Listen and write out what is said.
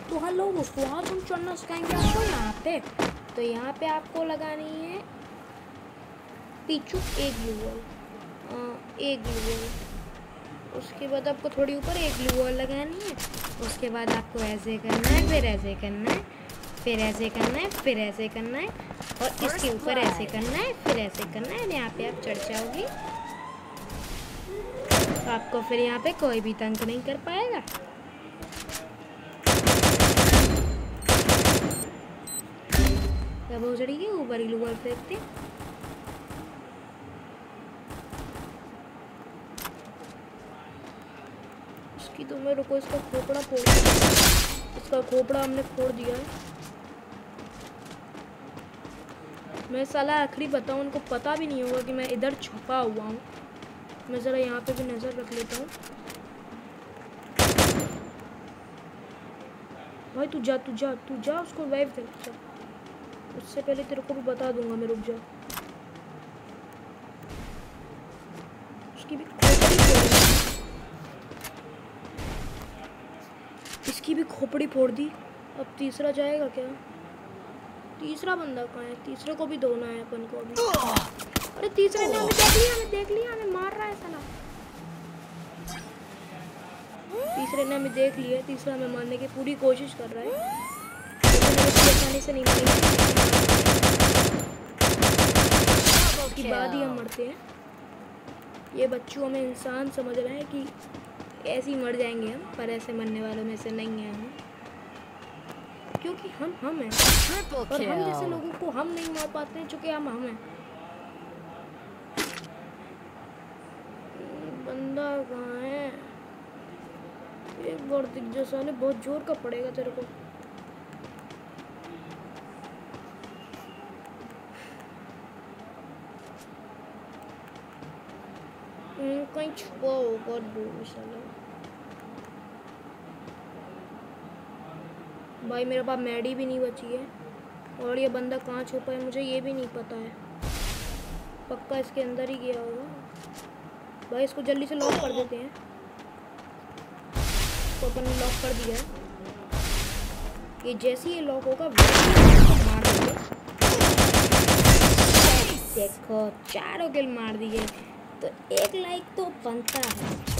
तो हेलो दोस्तों आज हम चढ़ना सिखाएँगे आपको यहाँ पे। तो यहाँ पे आपको लगानी है पीछू एक ग्लूवल एक ग्लूवल उसके बाद आपको थोड़ी ऊपर एक ग्लूवल लगानी है। उसके बाद आपको ऐसे करना है, फिर ऐसे करना है, फिर ऐसे करना है, फिर ऐसे करना है और इसके ऊपर ऐसे करना है, फिर ऐसे करना है। यहाँ पे आप चढ़ जाओगे। तो आपको फिर यहाँ पे कोई भी तंग नहीं कर पाएगा। वो चढ़ी गई ऊपर ही लोअर फेंकते इसकी तो मेरे को इसका खोपड़ा फोड़ इसका खोपड़ा हमने फोड़ दिया है। मैं साला आखिरी बताऊँ उनको पता भी नहीं होगा कि मैं इधर छुपा हुआ हूँ। मैं ज़रा यहाँ पे भी नज़र रख लेता हूँ। भाई तू जा तू जा तू जा, उसको वाइव दे जा उससे पहले तेरे को भी बता दूँगा मैं, रुक जा। उसकी भी इसकी भी खोपड़ी फोड़ दी। अब तीसरा जाएगा क्या? तीसरा बंदा कहाँ है? तीसरे को भी धोना है अपन को अभी। अरे तीसरे ने हमें देख लिया, हमें देख लिया, हमें मार रहा है साला। तीसरे ने हमें देख लिया, तीसरा हमें मारने की पूरी कोशिश कर रहा है। इसकी आसानी से नहीं मारेंगे उसके बाद ही हम मरते हैं। ये बच्चों हमें इंसान समझ रहे हैं कि ऐसे ही मर जाएँगे हम पर ऐसे मरने वालों में से नहीं हैं हम। क्योंकि हम हम हैं। और हम जैसे लोगों को हम नहीं मार पाते हैं चूँकि हम हम हैं। बंदा कहाँ है? एक बार दिख जा साले बहुत ज़ोर का पड़ेगा तेरे को। कहीं छुपा होगा दूर भाई, मेरे पास मैडी भी नहीं बची है। और ये बंदा कहाँ छुपा है, मुझे ये भी नहीं पता है। पक्का इसके अंदर ही गया होगा। भाई, इसको जल्दी से लॉक कर देते हैं। तो अपन ने लॉक कर दिया है। ये जैसे ही लॉक होगा मार देखो, चारों किल मार दिए। तो एक लाइक तो बनता है।